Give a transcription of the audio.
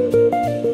Música